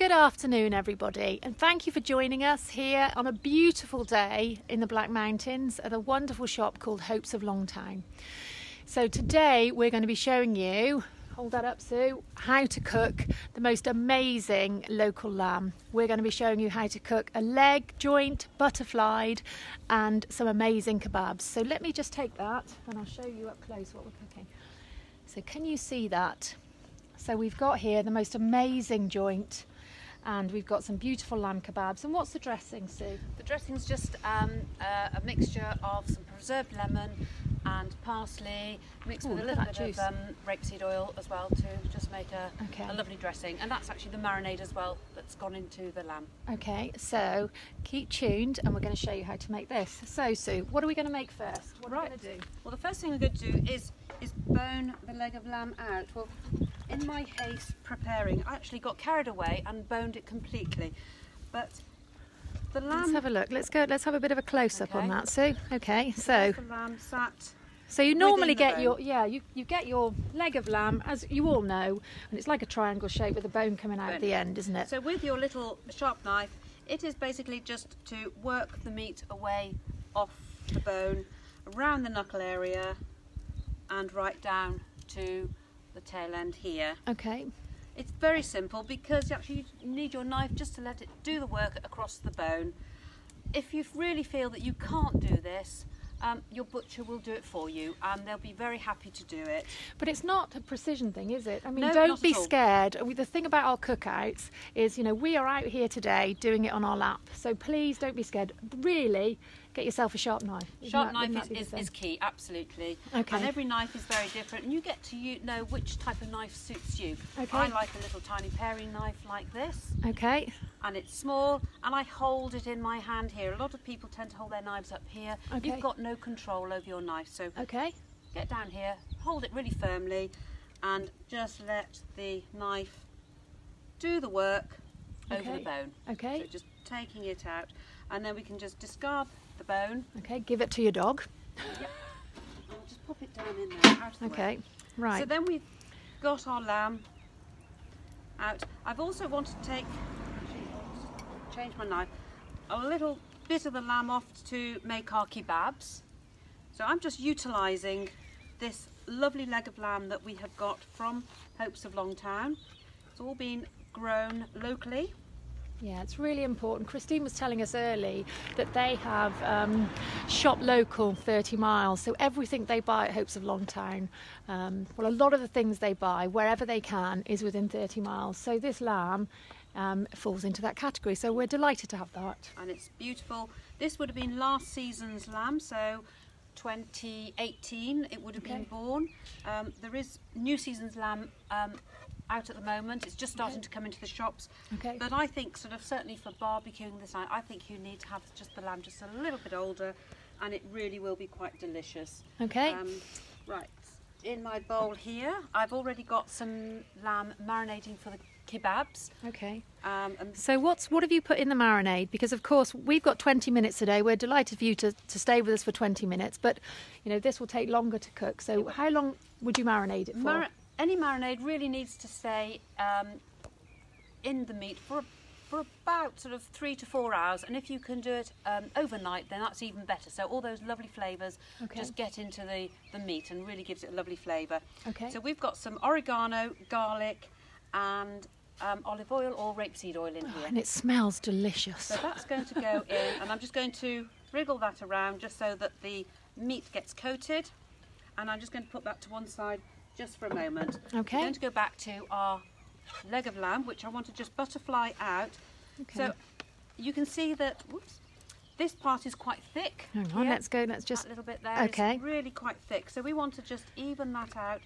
Good afternoon, everybody, and thank you for joining us here on a beautiful day in the Black Mountains at a wonderful shop called Hopes of Longtown. So, today we're going to be showing you, hold that up, Sue, how to cook the most amazing local lamb. We're going to be showing you how to cook a leg, joint, butterflied, and some amazing kebabs. So, let me just take that and I'll show you up close what we're cooking. So, can you see that? So, we've got here the most amazing joint and we've got some beautiful lamb kebabs. And what's the dressing, Sue? The dressing's just um, uh, a mixture of some preserved lemon and parsley mixed Ooh, with a little bit that of um, rapeseed oil as well to just make a, Okay. a lovely dressing. And that's actually the marinade as well that's gone into the lamb. Okay, so keep tuned and we're going to show you how to make this. So, Sue, what are we going to make first? What are we going to do? Well, the first thing we're going to do is is bone the leg of lamb out. Well, in my haste preparing, I actually got carried away and boned it completely. But the lamb, Let's have a look. Let's go. Let's have a bit of a close up on that, Sue. Okay, so the lamb sat so you normally get your yeah you you get your leg of lamb as you all know, and it's like a triangle shape with a bone coming out Bone. the end, isn't it? So with your little sharp knife, it is basically just to work the meat away off the bone, around the knuckle area, and right down to the tail end here. Okay. It's very simple because you actually need your knife just to let it do the work across the bone. If you really feel that you can't do this, um, your butcher will do it for you and they'll be very happy to do it. But it's not a precision thing, is it? I mean, No, don't be scared. The thing about our cookouts is, you know, we are out here today doing it on our lap. So please don't be scared. Really, get yourself a sharp knife. Isn't Sharp that- knife is, that be the is, is key, absolutely. Okay. And every knife is very different, and you get to you know which type of knife suits you. Okay. I like a little tiny paring knife like this, Okay. and it's small, and I hold it in my hand here. A lot of people tend to hold their knives up here. Okay. You've got no control over your knife, so Okay. get down here, hold it really firmly, and just let the knife do the work over the bone. Okay. So just taking it out, and then we can just discard the bone. Okay. Give it to your dog. I'll just pop it down in there, the way. Okay. Right. So then we've got our lamb out. I've also wanted to take, actually, I'll just change my knife, a little bit of the lamb off to make our kebabs. So I'm just utilising this lovely leg of lamb that we have got from Hopes of Longtown. It's all been grown locally. Yeah, it's really important. Christine was telling us early that they have um, shop local 30 miles, so everything they buy at Hopes of Longtown, um, well, a lot of the things they buy wherever they can is within 30 miles. So this lamb um, falls into that category. So we're delighted to have that. and it's beautiful. This would have been last season's lamb, so 2018 it would have Okay. been born. Um, there is new season's lamb um, out at the moment. It's just starting Okay. to come into the shops. Okay. But I think sort of certainly for barbecuing this night, I think you need to have just the lamb just a little bit older, and it really will be quite delicious. Okay. Um, right, in my bowl here, I've already got some lamb marinating for the kebabs. Okay. Um, and So what's what have you put in the marinade? Because of course we've got 20 minutes today. We're delighted for you to, to stay with us for 20 minutes, but you know this will take longer to cook. So how long would you marinate it for? Mar- any marinade really needs to stay um, in the meat for for about sort of three to four hours, and if you can do it um, overnight, then that's even better. So all those lovely flavours Okay. just get into the, the meat and really gives it a lovely flavour. Okay. So we've got some oregano, garlic, and um, olive oil or rapeseed oil in here. and it smells delicious. So that's going to go in, and I'm just going to wriggle that around just so that the meat gets coated. And I'm just going to put that to one side just for a moment. Okay. We're going to go back to our leg of lamb, which I want to just butterfly out. Okay. So you can see that, whoops, this part is quite thick. Hang on, here. let's go. Let's just that little bit there okay. really quite thick. So we want to just even that out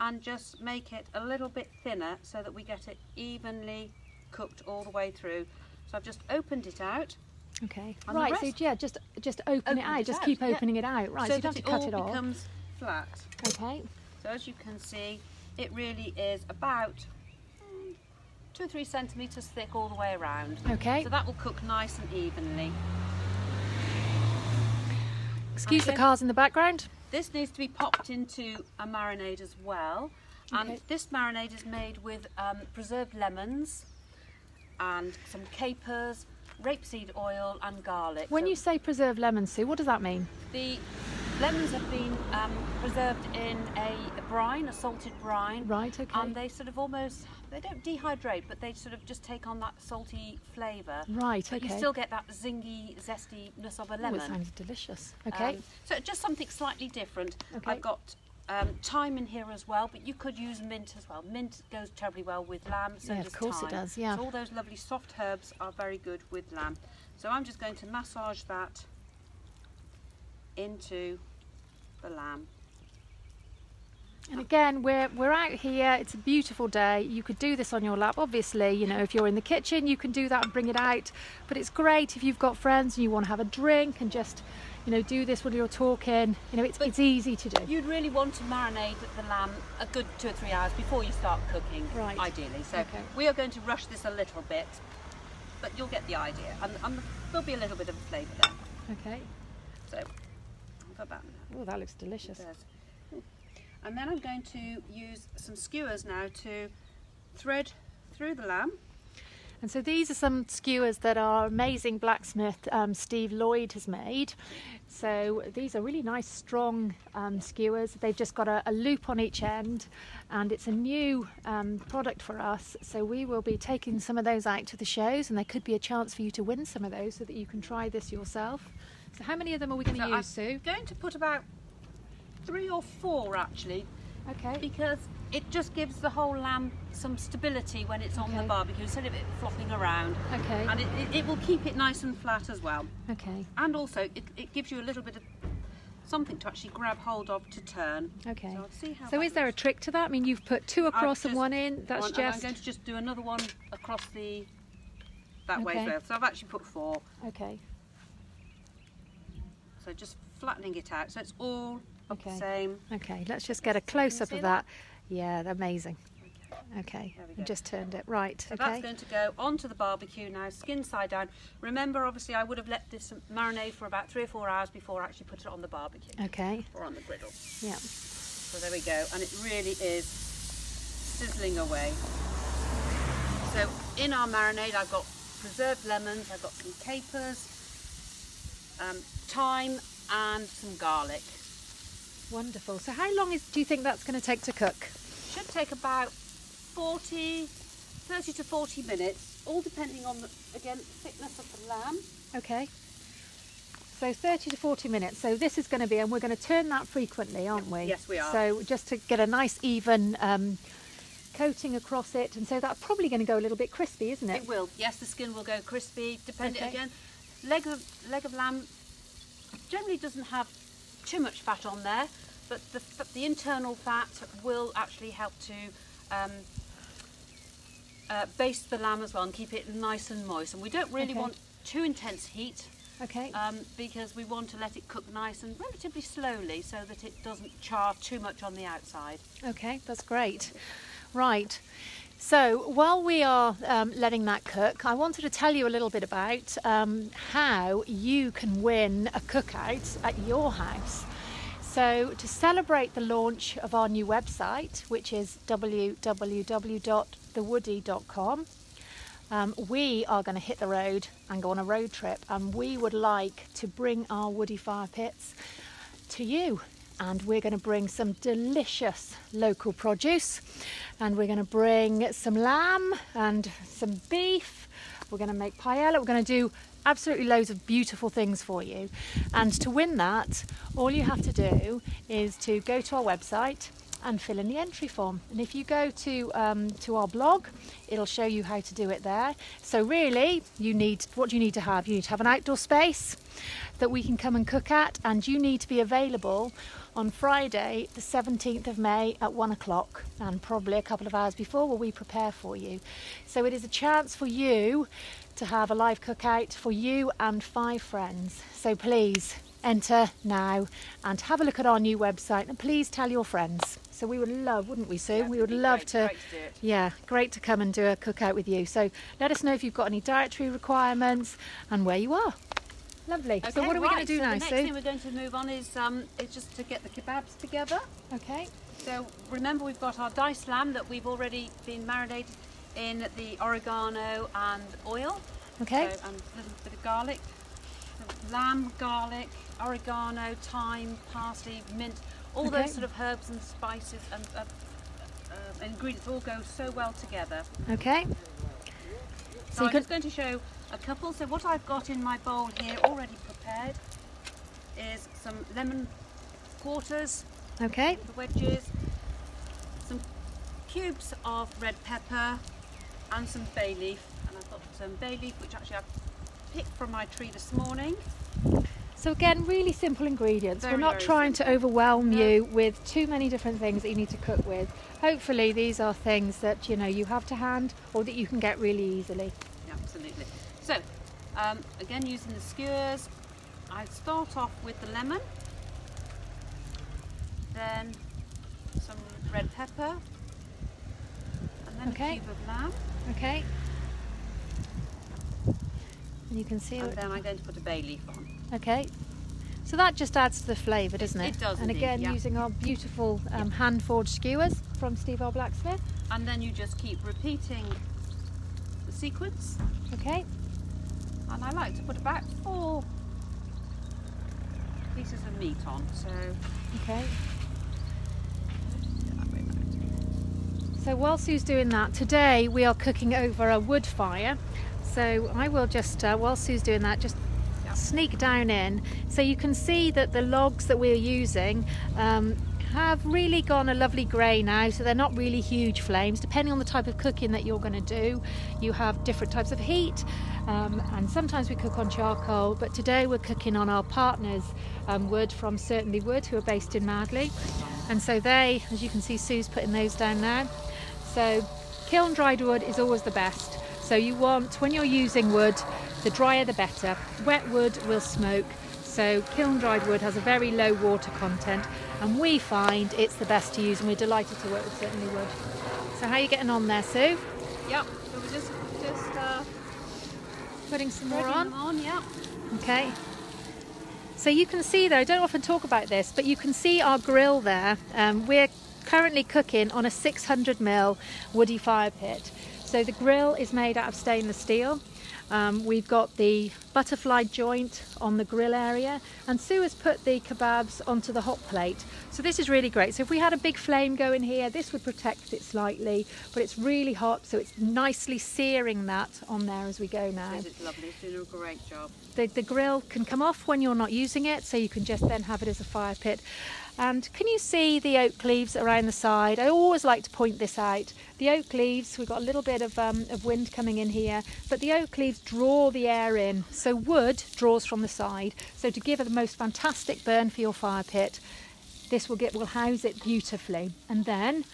and just make it a little bit thinner so that we get it evenly cooked all the way through. So I've just opened it out okay. Right. So yeah, just just open, Open it out. it just out, keep yeah. opening it out. Right. So, so you don't have to cut it it all off. becomes flat. Okay. So as you can see, it really is about two or three centimetres thick all the way around. Okay. So that will cook nice and evenly. Excuse the cars in the background. This needs to be popped into a marinade as well. And this marinade is made with um, preserved lemons and some capers, rapeseed oil, and garlic. When So you say preserved lemon, Sue, what does that mean? the lemons have been um, preserved in a brine, a salted brine, Right, okay. and they sort of almost they don't dehydrate, but they sort of just take on that salty flavour. Right, But okay. you still get that zingy, zestiness of a Oh, lemon. it sounds delicious. Okay. Um, so just something slightly different. Okay. I've got um, thyme in here as well, but you could use mint as well. Mint goes terribly well with lamb, so Yeah, of does course it does, yeah. So all those lovely soft herbs are very good with lamb. So I'm just going to massage that into the lamb. And again, we're we're out here. It's a beautiful day. You could do this on your lap. Obviously, you know, if you're in the kitchen, you can do that and bring it out. But it's great if you've got friends and you want to have a drink and just, you know, do this while you're talking. You know, it's But it's easy to do. You'd really want to marinate the lamb a good two or three hours before you start cooking, Right. ideally. So Okay. we are going to rush this a little bit, but you'll get the idea. And, and there'll be a little bit of a flavour there. Okay. So put that Oh, that looks delicious. And then I'm going to use some skewers now to thread through the lamb. And so these are some skewers that our amazing blacksmith um, Steve Lloyd has made. So these are really nice, strong um, skewers. They've just got a, a loop on each end, and it's a new um, product for us. So we will be taking some of those out to the shows, and there could be a chance for you to win some of those so that you can try this yourself. So how many of them are we going to So I'm use, Sue? going to put about three or four actually Okay. because it just gives the whole lamb some stability when it's on the barbecue instead of it flopping around. Okay. And it, it, it will keep it nice and flat as well. Okay. And also, it, it gives you a little bit of something to actually grab hold of to turn. Okay. So, I'll see how So is there a trick to that? I mean, you've put two across and one in. That's one- just I'm going to just do another one across the that way Okay. as well. So I've actually put four. okay. So just flattening it out. So it's all of the Okay. same. Okay, let's just get a close up of that? that. Yeah, amazing. Okay, There we go. just turned it. Right, So okay. that's going to go onto the barbecue now, skin side down. Remember, obviously, I would have let this marinate for about three or four hours before I actually put it on the barbecue Okay, or on the griddle. yeah. So there we go, and it really is sizzling away. So in our marinade, I've got preserved lemons, I've got some capers, um, thyme, and some garlic. Wonderful. So how long is do you think that's going to take to cook? Should take about 40, 30 to 40 minutes, all depending on the again thickness of the lamb. Okay. So 30 to 40 minutes. So this is going to be, and we're going to turn that frequently, aren't we? Yes, we are. So just to get a nice even um, coating across it, and so that's probably going to go a little bit crispy, isn't it? It will. Yes, the skin will go crispy. Depending Okay. again, leg of leg of lamb generally doesn't have too much fat on there, but the the internal fat will actually help to um, uh, baste the lamb as well and keep it nice and moist. And we don't really Okay. want too intense heat Okay. um, because we want to let it cook nice and relatively slowly so that it doesn't char too much on the outside. Okay, that's great. Right. So while we are um, letting that cook, I wanted to tell you a little bit about um, how you can win a cookout at your house. So to celebrate the launch of our new website, which is www.thewoodee.com, um, we are going to hit the road and go on a road trip, and we would like to bring our Woodee fire pits to you. And we're going to bring some delicious local produce, and we're going to bring some lamb and some beef. We're going to make paella. We're going to do absolutely loads of beautiful things for you. And to win that, all you have to do is to go to our website and fill in the entry form. And if you go to um, to our blog, it'll show you how to do it there. So really, you need what do you need to have? You need to have an outdoor space that we can come and cook at, and you need to be available on Friday, the 17th of May at one o'clock, and probably a couple of hours before while we prepare for you. So it is a chance for you to have a live cookout for you and five friends. So please enter now and have a look at our new website and please tell your friends. So we would love, wouldn't we, Sue? Yeah, we it'd love great- to. great to do it. Yeah, great to come and do a cookout with you. So let us know if you've got any dietary requirements and where you are. Lovely. so what are we going to do so now, The next Sue? thing we're going to move on is um, is just to get the kebabs together. Okay. So remember, we've got our diced lamb that we've already been marinated in the oregano and oil. Okay. So, and a little bit of garlic. Lamb, garlic, oregano, thyme, parsley, mint, all Okay. those sort of herbs and spices and uh, uh, ingredients all go so well together. Okay. So, you I'm just going to show a couple. So what I've got in my bowl here already prepared is some lemon quarters, Okay. the wedges, some cubes of red pepper and some bay leaf. And I've got some bay leaf which actually I picked from my tree this morning. So again, really simple ingredients. Very, We're not trying to overwhelm No. you with too many different things that you need to cook with. Hopefully these are things that you know you have to hand or that you can get really easily. Absolutely. So um, again using the skewers, I start off with the lemon, then some red pepper, and then Okay. a cube of lamb. Okay. And you can see And then I'm going to put a bay leaf on. Okay. So that just adds to the flavour, doesn't it? It does And indeed, again, yeah. using our beautiful um, hand forged skewers from Steve Our Blacksmith. And then you just keep repeating the sequence. Okay. And I like to put about four pieces of meat on. So Okay. that way round. So while Sue's doing that, today we are cooking over a wood fire. So I will just, uh, while Sue's doing that, just Yeah. Sneak down in. So you can see that the logs that we're using um, have really gone a lovely grey now. So they're not really huge flames. Depending on the type of cooking that you're going to do, you have different types of heat. Um, and sometimes we cook on charcoal, but today we're cooking on our partners' um, wood from Certainly Wood, who are based in Madley. And so they, as you can see, Sue's putting those down now. So kiln dried wood is always the best. So you want, when you're using wood, the drier the better. Wet wood will smoke. So kiln dried wood has a very low water content and we find it's the best to use and we're delighted to work with Certainly Wood. So how are you getting on there, Sue? Yep. So we're just just uh, Putting some more on? on. Yep. Okay. So you can see there, I don't often talk about this, but you can see our grill there. Um, we're currently cooking on a 600 mil Woodee fire pit. So the grill is made out of stainless steel. Um, we've got the butterfly joint on the grill area, and Sue has put the kebabs onto the hot plate. So this is really great. So if we had a big flame going here, this would protect it slightly, but it's really hot, so it's nicely searing that on there as we go now It's lovely. It's doing a great job. the, the grill can come off when you're not using it, so you can just then have it as a fire pit. And can you see the oak leaves around the side? I always like to point this out. The oak leaves, we've got a little bit of, um, of wind coming in here, but the oak leaves draw the air in. So wood draws from the side. So to give it the most fantastic burn for your fire pit, this will get will house it beautifully. And then,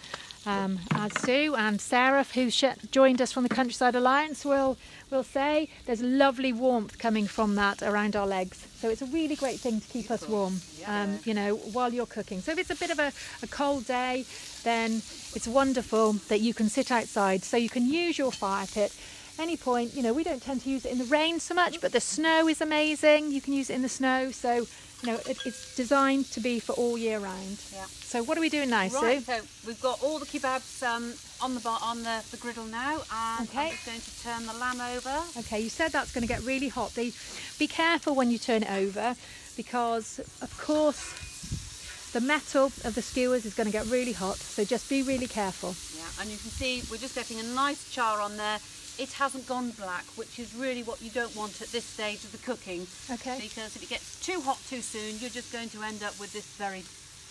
um, as Sue and Sarah, who joined us from the Countryside Alliance, will will say, there's lovely warmth coming from that around our legs. So it's a really great thing to keep us warm, um, you know, while you're cooking. So if it's a bit of a, a cold day, then it's wonderful that you can sit outside. So you can use your fire pit any point. You know, we don't tend to use it in the rain so much, but the snow is amazing. You can use it in the snow. So, you know, it, it's designed to be for all year round. Yeah. So what are we doing now, Right, Sue? so we've got all the kebabs um, on the bar, on the, the griddle now, and Okay. I'm just going to turn the lamb over. Okay, you said that's going to get really hot. Be, be careful when you turn it over because, of course, the metal of the skewers is going to get really hot. So just be really careful. Yeah, and you can see we're just getting a nice char on there. It hasn't gone black, which is really what you don't want at this stage of the cooking. Okay. Because if it gets too hot too soon, you're just going to end up with this very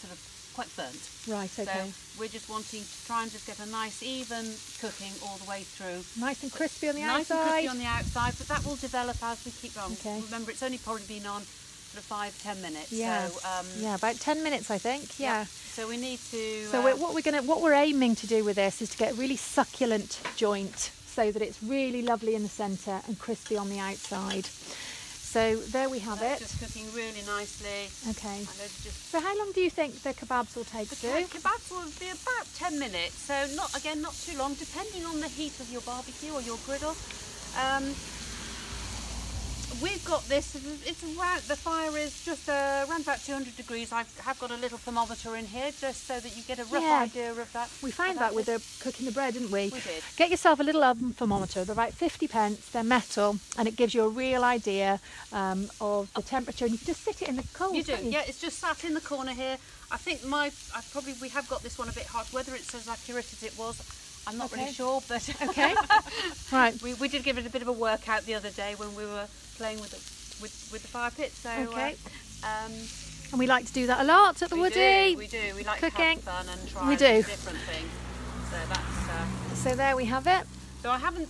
sort of quite burnt. Right, okay. So we're just wanting to try and just get a nice even cooking all the way through. nice and crispy on the nice and crispy on the outside, but that will develop as we keep going. Okay. Remember, it's only probably been on sort of five, ten minutes. yeah. So, um, yeah, about 10 minutes, I think. Yeah. So we need to. So uh, we're, what we're going to, what we're aiming to do with this is to get a really succulent joint so that it's really lovely in the centre and crispy on the outside. So there we have that's it. just cooking really nicely. Okay. And those just So how long do you think the kebabs will take, The Sue? ke- kebabs will be about 10 minutes, so not again not too long, depending on the heat of your barbecue or your griddle. Um, we've got this. It's around the fire is just uh, around about 200 degrees. I have got a little thermometer in here just so that you get a rough Yeah. idea of that. We found about that with the cooking the bread, didn't we? We did. Get yourself a little oven thermometer. They're about 50 pence. They're metal, and it gives you a real idea um, of the temperature. And you can just sit it in the cold. You do, can't yeah. It's just sat in the corner here. I think my, I probably we have got this one a bit hot. Whether it's as accurate as it was, I'm not Okay. really sure. But Okay. right. we, we did give it a bit of a workout the other day when we were playing with the with, with the fire pit. So Okay. uh, um, And we like to do that a lot at the we Woodee. do, we do. We like cooking. to have fun and try We do. different things. So that's. Uh, So there we have it. So I haven't.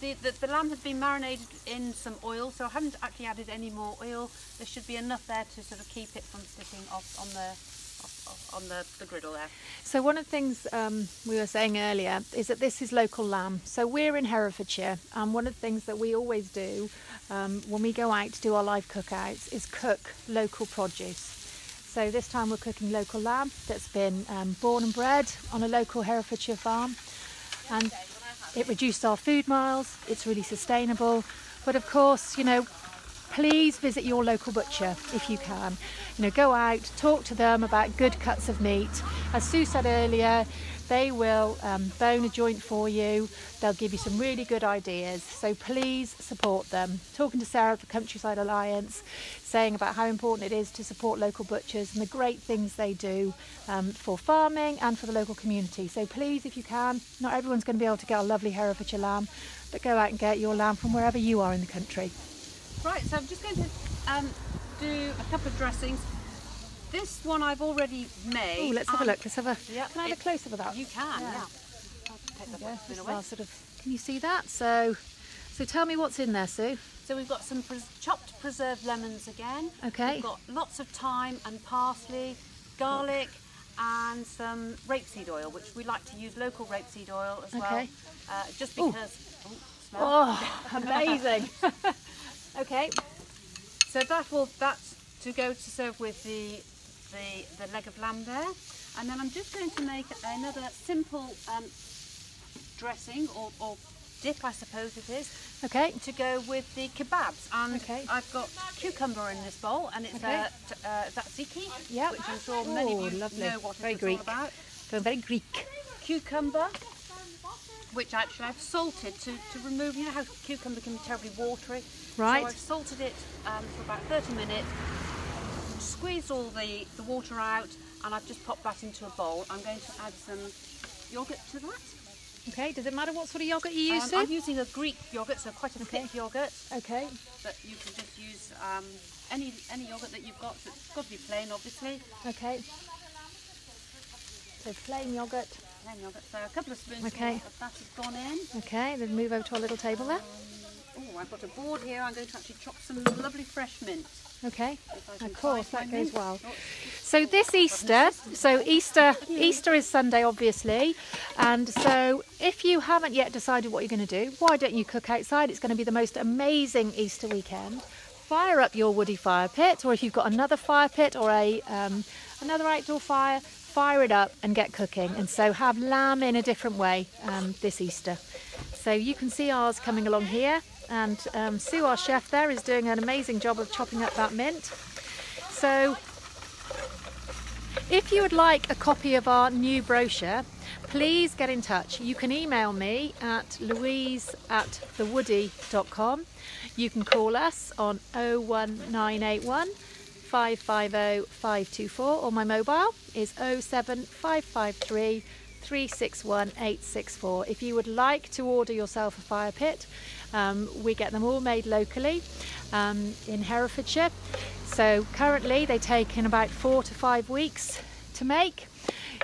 The, the, the lamb has been marinated in some oil, so I haven't actually added any more oil. There should be enough there to sort of keep it from sticking off on the on the, the griddle there. So one of the things um, we were saying earlier is that this is local lamb. So we're in Herefordshire, and one of the things that we always do um, when we go out to do our live cookouts is cook local produce. So this time we're cooking local lamb that's been um, born and bred on a local Herefordshire farm, and it reduced our food miles. It's really sustainable, but of course, you know, please visit your local butcher if you can. You know, go out, talk to them about good cuts of meat. As Sue said earlier, they will um, bone a joint for you. They'll give you some really good ideas. So please support them. Talking to Sarah the Countryside Alliance, saying about how important it is to support local butchers and the great things they do um, for farming and for the local community. So please, if you can, not everyone's going to be able to get a lovely Herefordshire lamb, but go out and get your lamb from wherever you are in the country. Right, so I'm just going to um, do a couple of dressings. This one I've already made. Oh, let's have a look. Let's have a. Yeah, can I have a close up of that? You can, Yeah. yeah. I'll Yeah, one this is away. our sort of. Can you see that? So, so tell me what's in there, Sue. So we've got some pres- chopped preserved lemons again. Okay. We've got lots of thyme and parsley, garlic, and some rapeseed oil, which we like to use local rapeseed oil as well. Okay. Uh, just Ooh. because. Oh, smell. Oh, amazing. okay. So that will that's to go to serve with the the the leg of lamb there, and then I'm just going to make another simple um, dressing or, or dip, I suppose it is, Okay. to go with the kebabs. And Okay. I've got cucumber in this bowl, and it's Okay. uh, uh, tzatziki, Yep. which I'm sure many Oh, of you lovely. know what Very it's Greek. all about. Going very Greek. Cucumber, which actually I've salted to, to remove. You know how cucumber can be terribly watery. Right. So I've salted it um, for about 30 minutes, squeezed all the, the water out, and I've just popped that into a bowl. I'm going to add some yogurt to that. Okay. Does it matter what sort of yogurt you use, Um, I'm using a Greek yogurt, so quite a Okay. thick yogurt. okay. But you can just use um, any any yogurt that you've got. It's got to be plain, obviously. Okay. So plain yogurt. Plain yogurt. So a couple of spoons Okay. of that has gone in. Okay. Then move over to our little table there. Oh, I've got a board here. I'm going to actually chop some lovely fresh mint. Okay. If I can Of course, that goes mint. well. So this Easter, so Easter, Easter is Sunday, obviously, and so if you haven't yet decided what you're going to do, why don't you cook outside? It's going to be the most amazing Easter weekend. Fire up your Woodee fire pit, or if you've got another fire pit or a um, another outdoor fire, fire it up and get cooking. And so have lamb in a different way um, this Easter. So you can see ours coming along here, and um, Sue, our chef there, is doing an amazing job of chopping up that mint. So if you would like a copy of our new brochure, please get in touch. You can email me at louise at thewoodee.com. You can call us on 01981 550 524 or my mobile is 07553 361 864. If you would like to order yourself a fire pit, um, we get them all made locally um, in Herefordshire. So currently they take in about four to five weeks to make.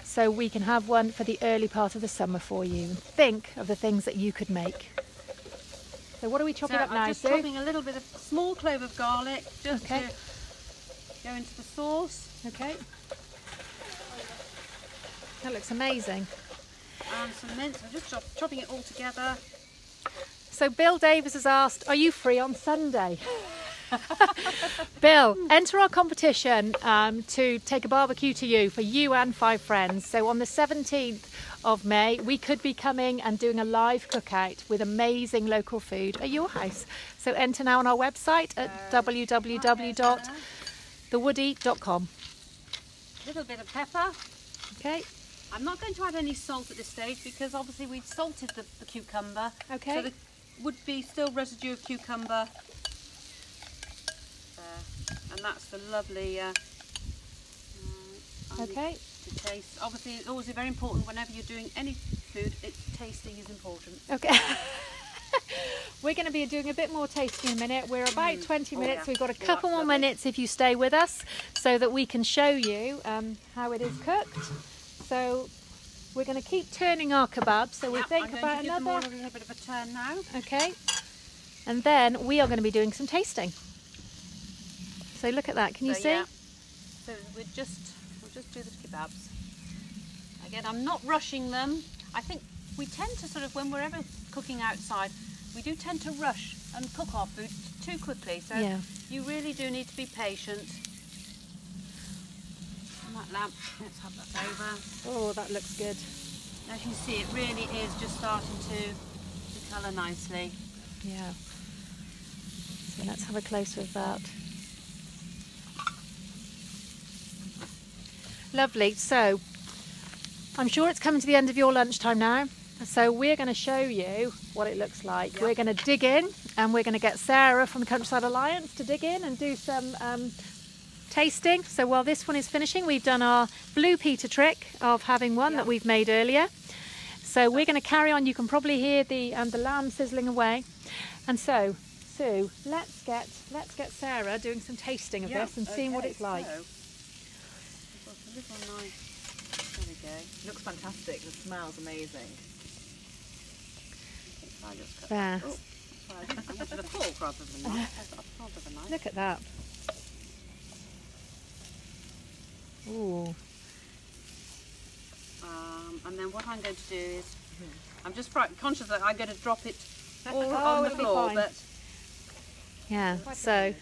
So we can have one for the early part of the summer for you. Think of the things that you could make. So what are we chopping so up I'm now, just Sue? chopping a little bit of small clove of garlic just Okay. to go into the sauce. Okay. That looks amazing. And some mint. I'm just chop, chopping it all together. So Bill Davis has asked, "Are you free on Sunday?" Bill, enter our competition um, to take a barbecue to you for you and five friends. So on the 17th of May, we could be coming and doing a live cookout with amazing local food at your house. So enter now on our website at www.thewoodee.com. A little bit of pepper. Okay, I'm not going to add any salt at this stage because obviously we've salted the, the cucumber. Okay. So there would be still residue of cucumber there. And that's the lovely. Uh, mm, okay. To taste. Obviously, it's always very important whenever you're doing any food. It's tasting is important. Okay. We're going to be doing a bit more tasting in a minute. We're about 20 Oh, minutes. yeah. We've got a Oh, couple more lovely. minutes if you stay with us so that we can show you um, how it is cooked. So we're going to keep turning our kebabs. So we Yep, think about to give them all another. a little bit of a turn now. Okay. And then we are going to be doing some tasting. So look at that. Can you so, see? Yeah. So we're just we'll just do the kebabs. Again, I'm not rushing them. I think we tend to sort of when we're ever cooking outside, we do tend to rush and cook our food too quickly. So Yeah. you really do need to be patient. That lamp, let's have that over. Oh, that looks good. As you see, it really is just starting to, to colour nicely. Yeah. So let's have a close with that. Lovely. So I'm sure it's coming to the end of your lunchtime now. So we're going to show you what it looks like. Yep. We're going to dig in and we're going to get Sarah from the Countryside Alliance to dig in and do some um, tasting. So while this one is finishing, we've done our blue Peter trick of having one that we've made earlier. So we're going to carry on. You can probably hear the um, the lamb sizzling away. And so, Sue, let's get let's get Sarah doing some tasting of Yeah, this and seeing what it's like. so, we've got a little knife. There we go. Looks fantastic. The smells amazing. I just cut There. Oh, sorry, I didn't- I wanted a fork rather than a knife. I've got a fork of a knife. Look at that. Ooh. Um, and then what I'm going to do is, I'm just conscious that I'm going to drop it all Oh, on the floor, but Yeah. So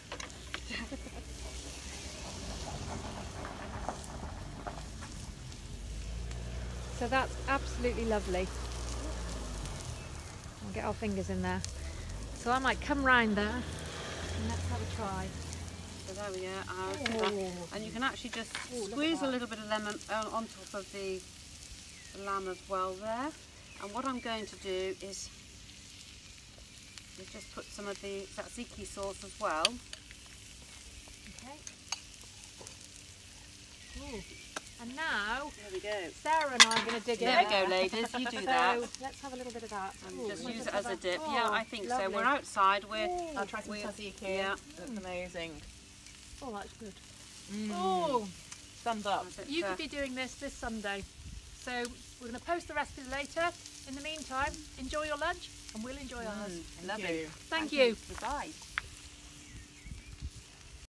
So that's absolutely lovely. I'll get our fingers in there. So I might come round there and let's have a try. So there we go. I'll do that. Oh. And you can actually just Oh, squeeze a little bit of lemon uh, on top of the, the lamb as well there. And what I'm going to do is, is just put some of the tzatziki sauce as well. Okay. Ooh. And now There we go. Sarah and I are going to dig in. There in. we go, ladies. You do So that. let's have a little bit of that. And Ooh, just look use at it as a dip. Oh, yeah, I think so. We're outside. We're Ooh. I'll try some tzatziki. yeah. Looks amazing. Oh, that's good. Mm. Oh, Thumbs up. You could be doing this this Sunday. So we're going to post the recipe later. In the meantime, enjoy your lunch and we'll enjoy ours. Mm, Lovely. You. Thank you. Goodbye.